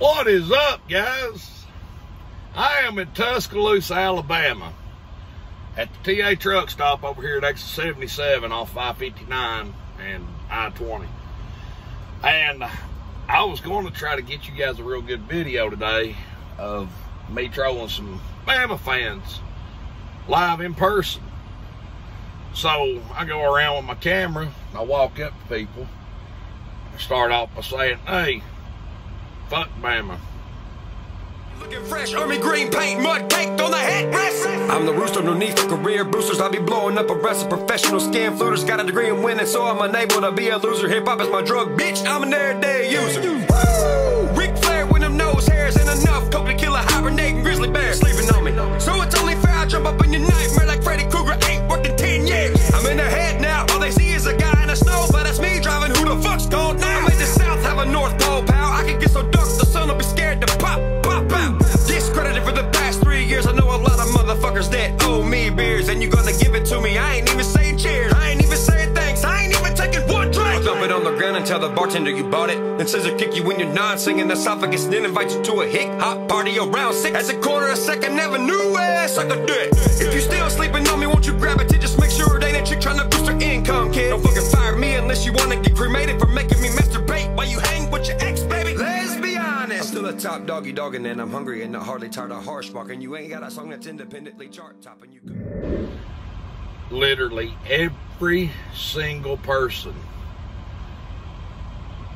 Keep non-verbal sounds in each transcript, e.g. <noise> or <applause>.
What is up, guys? I am in Tuscaloosa, Alabama at the TA truck stop over here at exit 77 off 559 and I-20. And I was going to try to get you guys a real good video today of me trolling some Bama fans live in person. So I go around with my camera, I walk up to people, I start off by saying, hey, fuck Bama. Looking fresh, army green paint, mud caked on the headrest. I'm the rooster underneath the career boosters. I'll be blowing up a rest of professional scam floaters. Got a degree in winning, so I'm unable to be a loser. Hip hop is my drug, bitch. I'm an everyday user. Tell the bartender you bought it. Then scissor kick you when you're not singing esophagus, then invite you to a hick hop party around six. At the corner of Second Avenue, ass suck a dick. If you still sleeping on me, won't you grab it? Just make sure it ain't a chick trying to boost her income, kid. Don't fucking fire me unless you wanna get cremated for making me masturbate while you hang with your ex, baby. Let's be honest. I'm still a top doggy dog, and then I'm hungry and not hardly tired of harsh barking. You ain't got a song that's independently chart topping. You literally every single person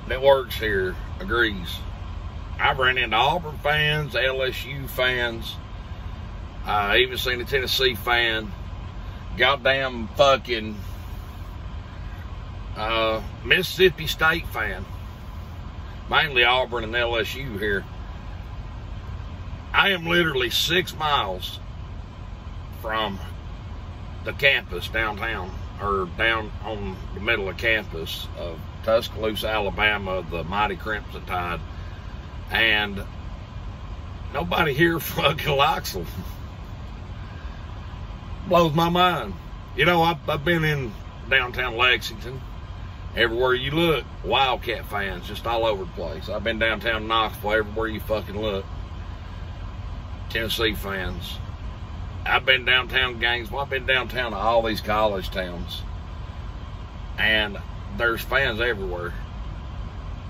that works here agrees. I've ran into Auburn fans, LSU fans, I even seen a Tennessee fan, goddamn fucking uh, Mississippi State fan, mainly Auburn and LSU here. I am literally six miles from the campus downtown or down on the middle of campus of Tuscaloosa, Alabama, the mighty Crimson Tide, and nobody here <laughs> fucking likes them. Blows my mind. You know, I've, I've been in downtown Lexington. Everywhere you look, Wildcat fans just all over the place. I've been downtown Knoxville, everywhere you fucking look. Tennessee fans, I've been downtown Gainesville. I've been downtown to all these college towns. And there's fans everywhere.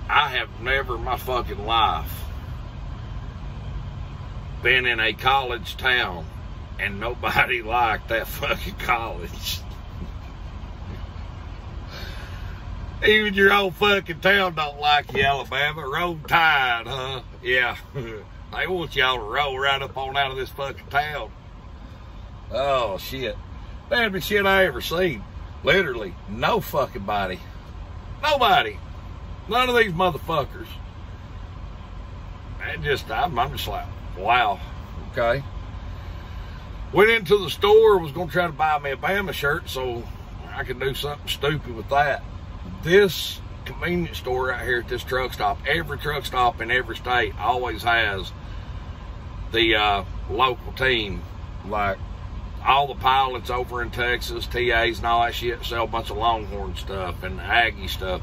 I have never in my fucking life been in a college town and nobody <laughs> liked that fucking college. Even your own fucking town don't like you, Alabama. Roll Tide, huh? Yeah. <laughs> they want y'all to roll right up on out of this fucking town. Oh shit. Baddest shit I ever seen. Literally, no fucking body. Nobody. None of these motherfuckers. And just I'm, I'm just like, wow. Okay. Went into the store, was gonna try to buy me a Bama shirt so I could do something stupid with that. This convenience store right here at this truck stop, every truck stop in every state always has the uh, local team, like all the pilots over in Texas, TAs and all that shit, sell a bunch of Longhorn stuff and Aggie stuff.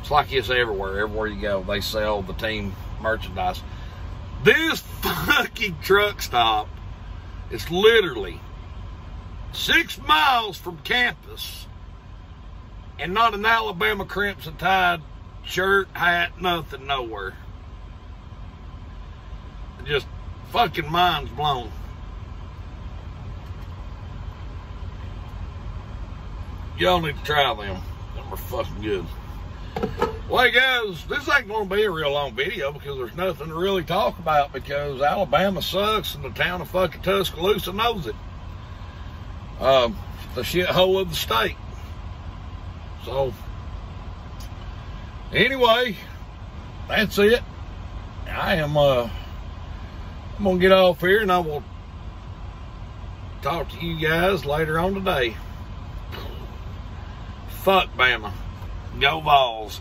It's like it's everywhere. Everywhere you go, they sell the team merchandise. This <laughs> fucking truck stop is literally six miles from campus and not an Alabama Crimson Tide shirt, hat, nothing, nowhere. Just fucking mind's blown. Y'all need to try them. Them are fucking good. Well, guys, this ain't going to be a real long video because there's nothing to really talk about because Alabama sucks and the town of fucking Tuscaloosa knows it. Um, the shithole of the state. So, anyway, that's it. I am, uh, I'm going to get off here and I will talk to you guys later on today. Fuck Bama. Go Vols.